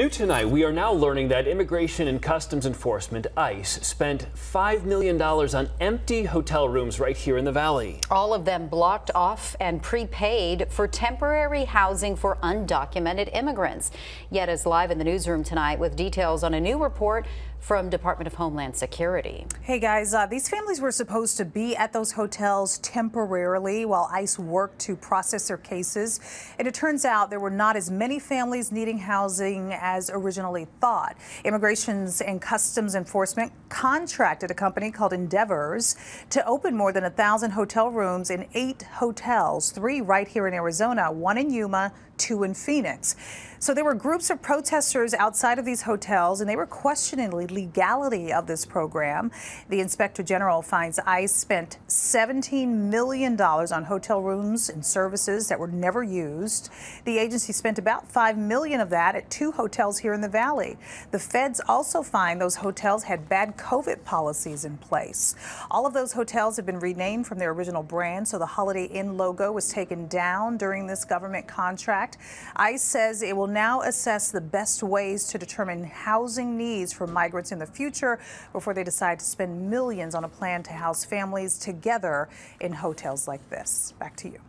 New tonight, we are now learning that Immigration and Customs Enforcement, ICE, spent $5 million on empty hotel rooms right here in the valley. All of them blocked off and prepaid for temporary housing for undocumented immigrants. Yet is live in the newsroom tonight with details on a new report from Department of Homeland Security. Hey guys, uh, these families were supposed to be at those hotels temporarily while ICE worked to process their cases. And it turns out there were not as many families needing housing as originally thought. Immigrations and Customs Enforcement contracted a company called Endeavors to open more than a thousand hotel rooms in eight hotels, three right here in Arizona, one in Yuma, two in Phoenix. So there were groups of protesters outside of these hotels, and they were questioning the legality of this program. The inspector general finds ICE spent $17 million on hotel rooms and services that were never used. The agency spent about 5 million of that at two hotels here in the valley. The feds also find those hotels had bad COVID policies in place. All of those hotels have been renamed from their original brand, so the Holiday Inn logo was taken down during this government contract. ICE says it will now assess the best ways to determine housing needs for migrants in the future before they decide to spend millions on a plan to house families together in hotels like this. Back to you.